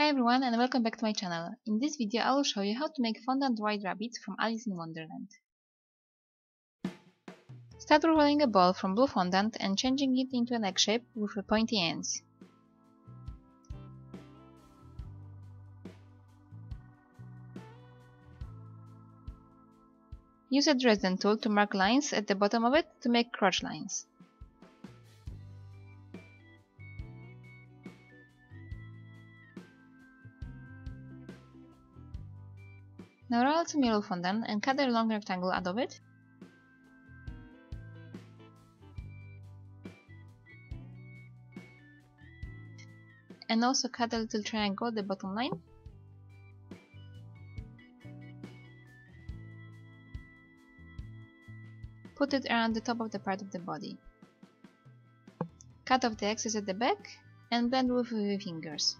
Hi everyone and welcome back to my channel. In this video I will show you how to make fondant white rabbits from Alice in Wonderland. Start rolling a ball from blue fondant and changing it into an egg shape with pointy ends. Use a Dresden tool to mark lines at the bottom of it to make crotch lines. Now roll some yellow fondant and cut a long rectangle out of it. And also cut a little triangle at the bottom line. Put it around the top of the part of the body. Cut off the excess at the back and blend with your fingers.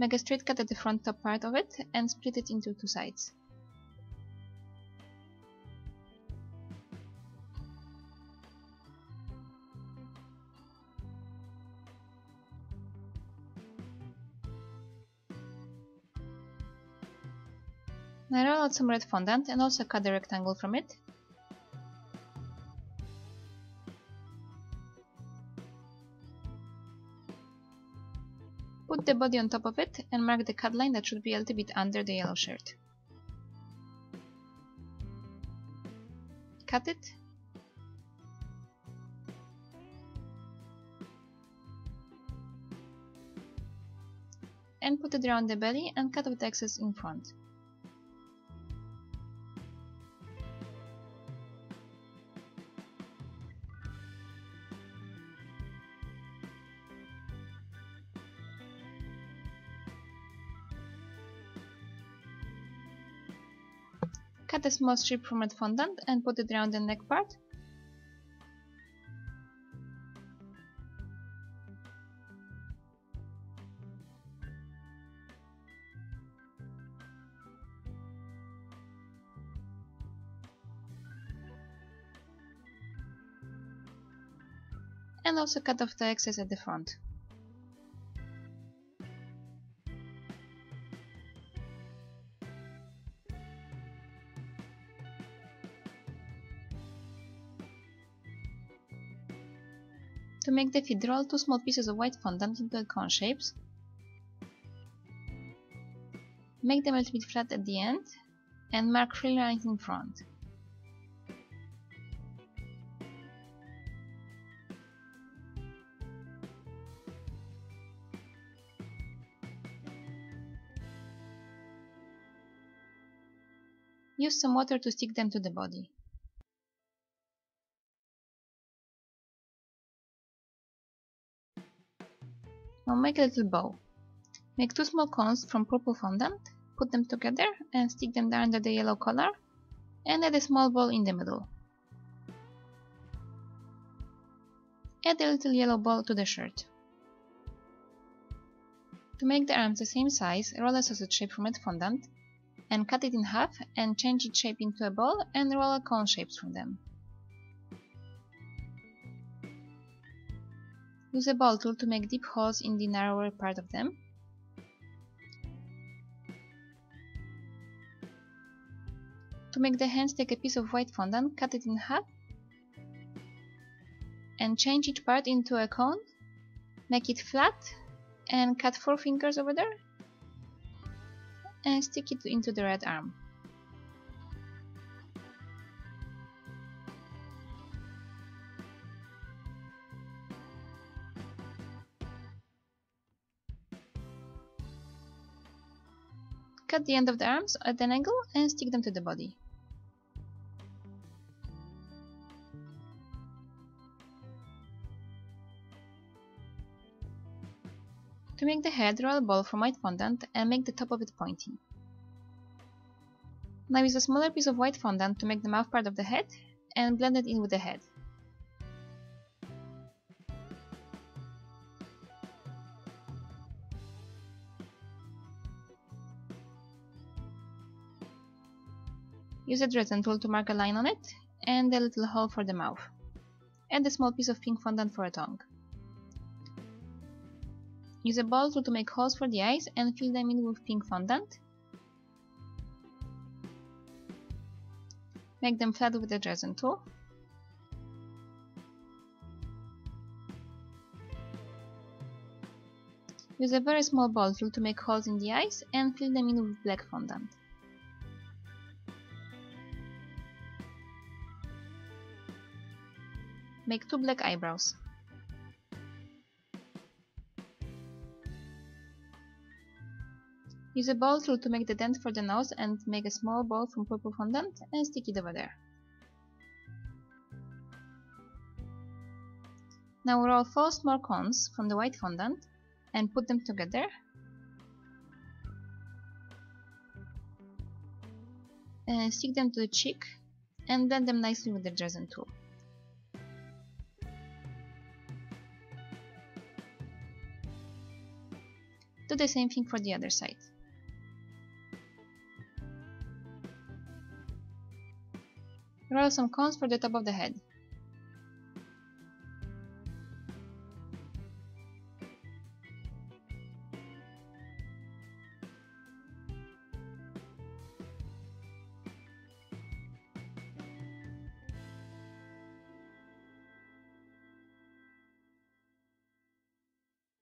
Make a straight cut at the front top part of it and split it into two sides. Now roll out some red fondant and also cut a rectangle from it. The body on top of it and mark the cut line that should be a little bit under the yellow shirt. Cut it. And put it around the belly and cut off the excess in front. Cut a small strip from red fondant and put it around the neck part. And also cut off the excess at the front. To make the feet, roll two small pieces of white fondant into cone shapes. Make them a little bit flat at the end and mark three lines in front. Use some water to stick them to the body. Make a little bow. Make two small cones from purple fondant, put them together and stick them under the yellow color and add a small ball in the middle. Add a little yellow ball to the shirt. To make the arms the same size, roll a sausage shape from red fondant and cut it in half and change its shape into a ball and roll a cone shapes from them. Use a ball tool to make deep holes in the narrower part of them. To make the hands, take a piece of white fondant, cut it in half, and change each part into a cone. Make it flat, and cut four fingers over there, and stick it into the red arm. Cut the end of the arms at an angle and stick them to the body. To make the head, roll a ball from white fondant and make the top of it pointy. Now use a smaller piece of white fondant to make the mouth part of the head and blend it in with the head. Use a Dresden tool to mark a line on it, and a little hole for the mouth. Add a small piece of pink fondant for a tongue. Use a ball tool to make holes for the eyes and fill them in with pink fondant. Make them flat with the Dresden tool. Use a very small ball tool to make holes in the eyes and fill them in with black fondant. Make two black eyebrows. Use a ball tool to make the dent for the nose and make a small ball from purple fondant and stick it over there. Now roll 4 small cones from the white fondant and put them together. And stick them to the cheek and blend them nicely with the Dresden tool. Do the same thing for the other side. Roll some cones for the top of the head.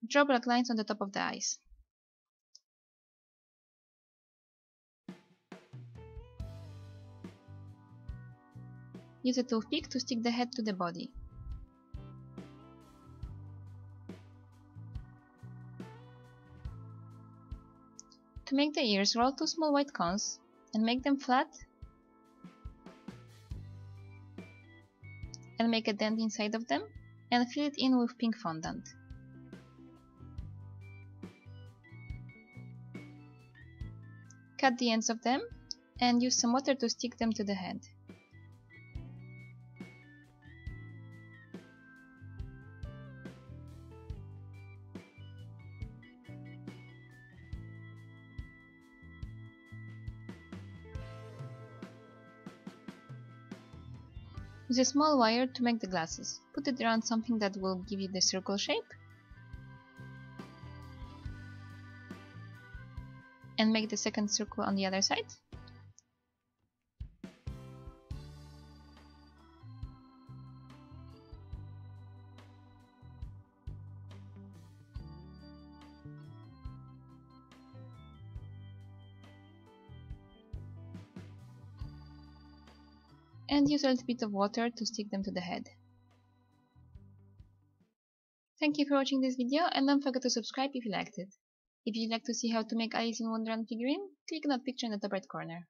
Draw black lines on the top of the eyes. Use a toothpick to stick the head to the body. To make the ears, roll two small white cones and make them flat and make a dent inside of them and fill it in with pink fondant. Cut the ends of them and use some water to stick them to the head. Use a small wire to make the glasses. Put it around something that will give you the circle shape. And make the second circle on the other side. And use a little bit of water to stick them to the head. Thank you for watching this video and don't forget to subscribe if you liked it. If you'd like to see how to make Alice in Wonderland figurine, click on that picture in the top right corner.